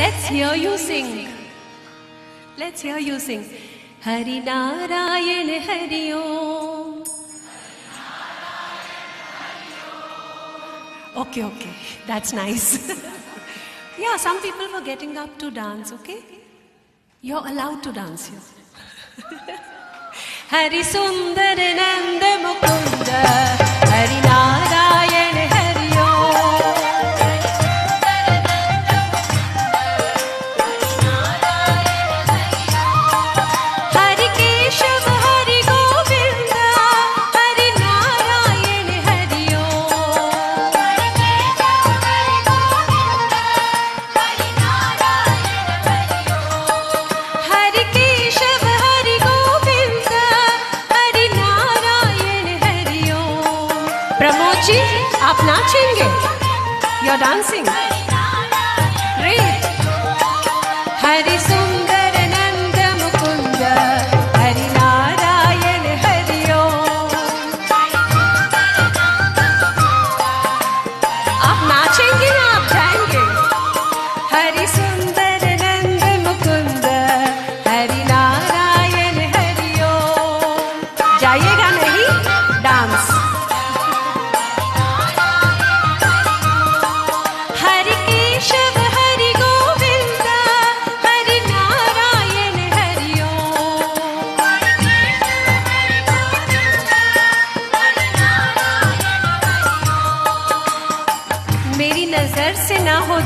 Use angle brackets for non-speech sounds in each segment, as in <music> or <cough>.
Let's hear you sing. Let's hear you sing. Hari Narayan Hari Om. Okay, okay. That's nice. <laughs> yeah, some people were getting up to dance, okay? You're allowed to dance here. <laughs> Hari Sundar Nanda Mukunda नाचेंगे। You are dancing great Hari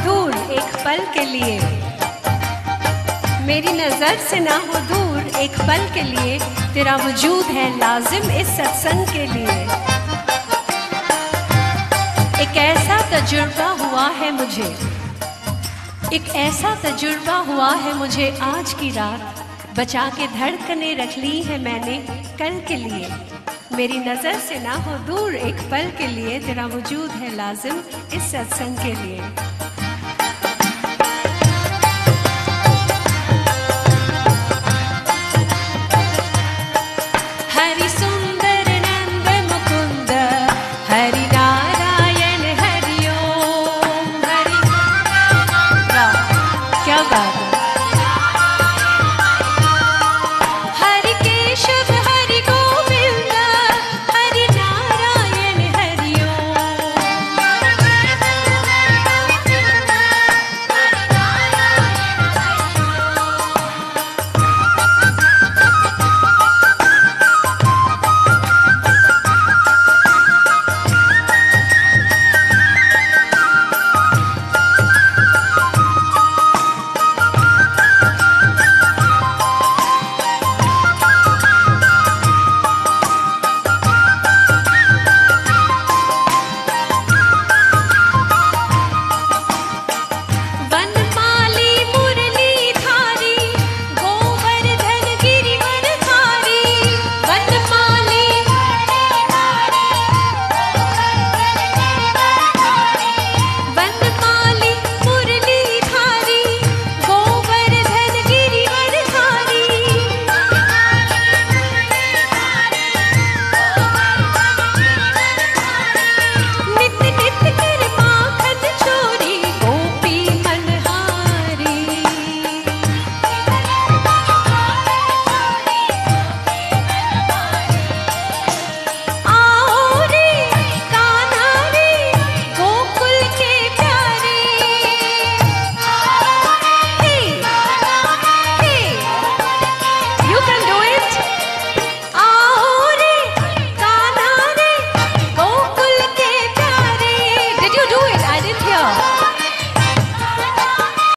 दूर एक पल के लिए। मेरी नज़र से ना हो दूर एक पल के लिए। तेरा वजूद है लाजिम इस सत्संग के लिए। एक ऐसा तजुर्बा हुआ है मुझे। एक ऐसा तजुर्बा हुआ है मुझे आज की रात। बचा के धड़कने रख ली है मैंने कल के लिए। मेरी नज़र से ना हो दूर एक पल के लिए। तेरा वजूद है लाजिम इस सत्संग के लिए।